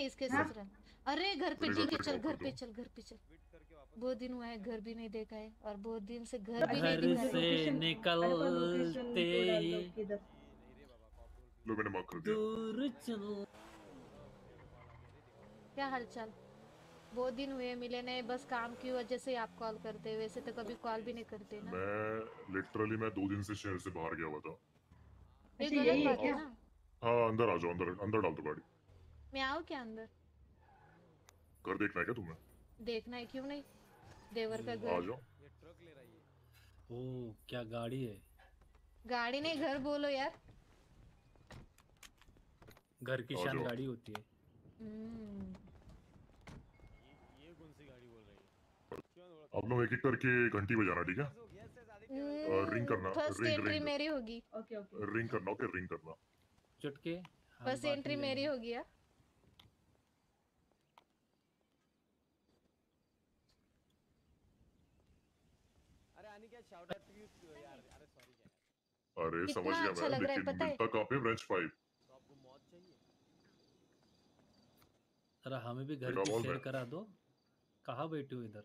है इसके हाँ? ससुराल अरे घर पे ठीक है चल घर पे चल घर पे चल। बहुत दिन हुआ है घर भी नहीं देखा है और बहुत दिन से घर भी नहीं घर दिखा से निकलते ही लो मैंने मार्क कर दिया। दूर चल। क्या हालचाल? बहुत दिन हुए मिले नहीं बस काम की वजह से आप कॉल करते वैसे तो कभी कॉल भी नहीं करते ना। मैं लिटरली मैं दो दिन से शहर से बाहर गया हुआ था। ये अच्छा, गलत बात है ना? हाँ अंदर आ जाओ अंदर अंदर डाल दो गाड़ी। मैं आऊँ क्या अंदर? घर देखना है क्या तुम्हें? देखना है क्यों नहीं? देवर का घर। आ जाओ। ओ क्या गाड़ी है? गाड़ी नहीं घर बोलो यार। घर की शान गाड़ी होती है। हम्म, आप लोग एक एक करके घंटी बजाना ठीक है? हम्म, रिंग करना फ़र्स्ट रिंग एंट्री मेरी होगी। ओके ओके रिंग करना ओके रिंग करना। चुटके फ़र्स्ट एंट्री मेरी होगी यार अरे समझ गया अच्छा मैं लेकिन मिलता पे ब्रांच फाइव अरे हमें भी घर की शेयर करा दो। कहाँ बैठी हो इधर?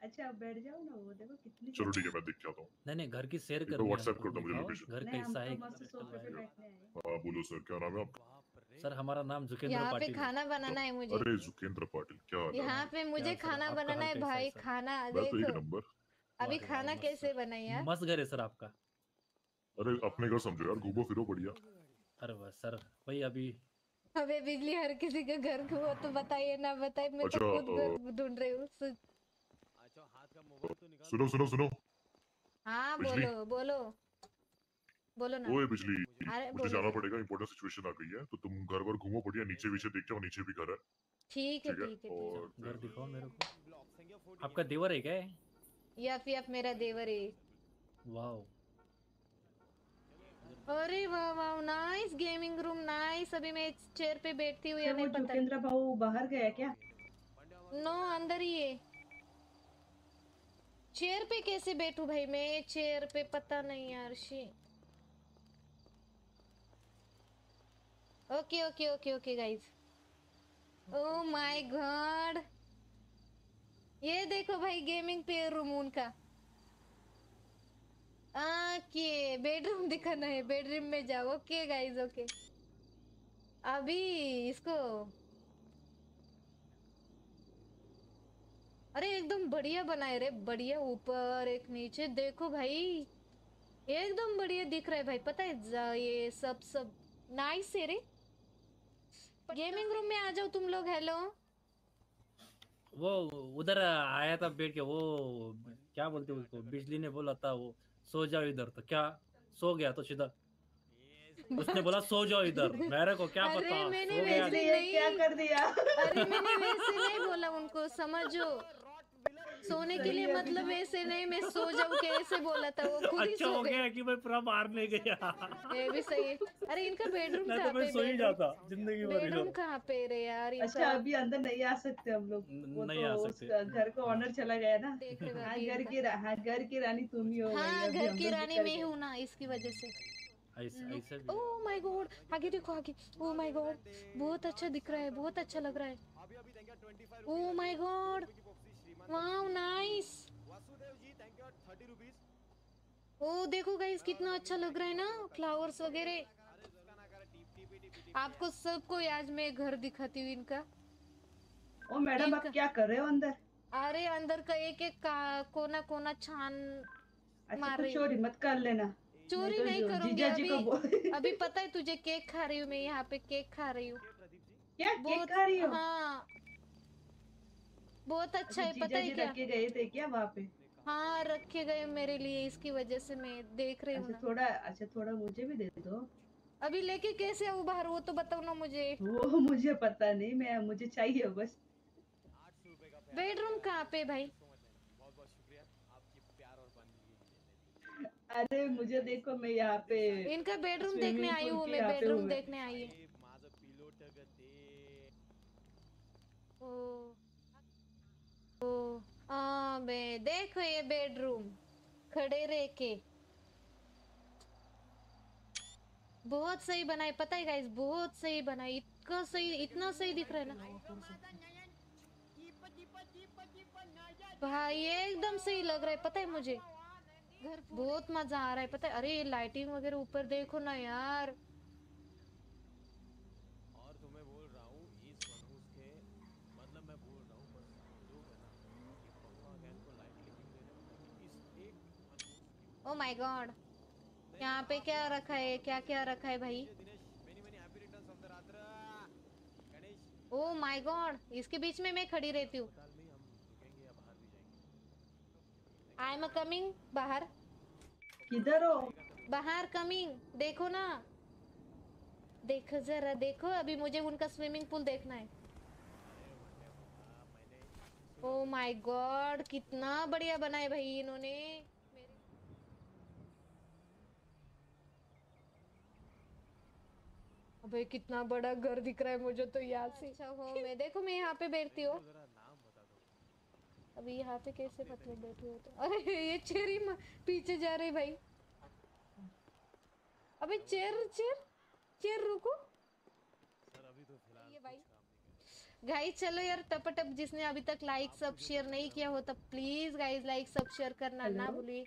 अच्छा आप बैठ जाओ ना वो देखो कितनी चलो ठीक है मैं देख के आता हूँ। नहीं नहीं घर की शेयर कर तो WhatsApp कर दो मुझे location। घर कैसा है तो हैं। बोलो सर क्या नाम है आपका? सर हमारा नाम जुकेंद्र पाटिल यहाँ पे खाना बनाना है मुझे। अरे जुकेंद्र पाटिल क्या यहाँ पे मुझे खाना बनाना है भाई खाना तो एक नंबर। अभी खाना कैसे यार मस्त घर है सर आपका। अरे अपने घर समझो यार घूमो फिरो बढ़िया। अरे बस सर वही अभी। अबे बिजली हर किसी के घर को तो बताइए ना बताइए मैं अच्छा, तो अच्छा, खुद ढूंढ रही हूँ सु- सुनो सुनो सुनो। हाँ बोलो बोलो। बोलो ना। ओए बिजली अरे मुझे जाना पड़ेगा इंपॉर्टेंट सिचुएशन आ गई है तो तुम घर पर घूमो बढ़िया नीचे पीछे देख जाओ नीचे भी घर है। ठीक है ठीक है? घर दिखाओ मेरे को। आपका देवर है क्या या फिर आप मेरा देवर है वाओ अरे वाह वाह नाइस गेमिंग रूम नाइस अभी मैं चेयर पे बैठती हूँ या अच्छा नहीं पता जुकेंद्र भाऊ बाहर गया क्या? नो अंदर ही है। चेयर पे कैसे बैठूं भाई? मैं चेयर पे पता नहीं यार she okay okay okay okay guys oh my god देखो भाई गेमिंग पे रूम उनका। ओके बेडरूम दिखाना है बेडरूम में जाओ। ओके गाइस ओके अभी इसको अरे एकदम बढ़िया बनाए रे बढ़िया ऊपर एक नीचे। देखो भाई एकदम बढ़िया दिख रहा है भाई। पता है ये सब सब नाइस है रे। गेमिंग रूम में आ जाओ तुम लोग हेलो वो उधर आया था बैठ के वो क्या बोलते उसको बिजली ने बोला था वो सो जाओ इधर तो क्या सो गया तो सीधा। उसने बोला सो जाओ इधर मेरे को क्या अरे पता मैंने सो गया। नहीं क्या कर दिया? अरे मैंने वैसे नहीं बोला उनको समझो। सोने के लिए मतलब ऐसे नहीं मैं सो जाऊँ कैसे बोला था वो? खुद ही अच्छा सो हो गया कि मैं पूरा बाहर नहीं गया। ये भी सही है। अरे इनका बेडरूम नहीं कहाँ तो पे सो ही जाता ज़िंदगी भर बेडरूम कहाँ पे रे यार अच्छा अभी अंदर नहीं आ सकते हम लोग। नहीं तो आ सकते। घर का ऑनर चला गया ना। हो घर की हाँ घर की रानी तुम ही हो हाँ घर की रानी मैं हूँ ना इसकी वजह से। ओह माय गॉड आगे देखो आगे। ओह माय गॉड बहुत अच्छा दिख रहा है बहुत अच्छा लग रहा है। Oh my god wow nice oh देखो गाइस कितना अच्छा लग रहा है ना फ्लावर्स वगैरह। आपको सबको आज मैं घर दिखाती हूँ इनका। ओ मैडम आप क्या कर रहे हो अंदर? अरे अंदर का एक एक का, कोना कोना छान अच्छा मार रही चोरी मत कर लेना। चोरी तो नहीं जो करूँगी जी अभी। अभी पता है तुझे केक खा रही हूँ मैं यहाँ पे केक खा रही हूँ। क्या केक खा रही हो? हाँ। बहुत अच्छा है पता है क्या? रख गए थे क्या वहाँ पे? हाँ रखे गए मेरे लिए इसकी वजह से मैं देख रही हूँ अच्छा थोड़ा अच्छा थोड़ा मुझे भी दे दो। अभी लेके कैसे आऊँ बाहर वो तो बताओ ना मुझे। वो मुझे पता नहीं मैं मुझे चाहिए बस। बेडरूम कहाँ पे भाई? अरे मुझे देखो मैं यहाँ पे इनका बेडरूम देखने आई हूँ मैं बेडरूम देखने आई हूँ। हाँ बे देखो ये बेडरूम खड़े रह के बहुत सही बनाए पता है गाइस बहुत सही बनाए इतना सही इतना सही दिख रहा है ना भाई एकदम सही लग रहा है पता है मुझे बहुत मज़ा आ रहा है पता है अरे लाइटिंग वगैरह ऊपर देखो ना यार और तुम्हें बोल रहा हूँ इस मनहूस के मतलब मैं बोल रहा हूँ बस जो है ना ये पप्पा गैन को लाइटली क्यों ले रहे हो इस एक मनहूस की ओ माय गॉड यहाँ पे क्या रखा है? क्या क्या रखा है भाई? ओ माय गॉड इसके बीच में मैं खड़ी रहती हूँ। आई एम कमिंग बाहर। किधर हो? बाहर कमिंग देखो ना। देखो जरा देखो। अभी मुझे उनका स्विमिंग पूल देखना है। ओ माय गॉड कितना बढ़िया बनाए भाई इन्होंने। अबे कितना बड़ा घर दिख रहा है मुझे तो यहाँ से। अच्छा हो मैं देखो मैं यहाँ पे बैठती हूँ। जरा नाम बता दो। अभी यहाँ पे कैसे मतलब बैठी हो? तो अरे ये चेयर ही पीछे जा रही भाई। अबे चेयर चेयर चेयर रुको। सर अभी तो फ़िलहाल ये भाई। गाइस चलो यार टपटप जिसने अभी तक लाइक सब शेयर नहीं किया हो तब प्लीज़ गाइस लाइक सब शेयर करना ना भूलिए।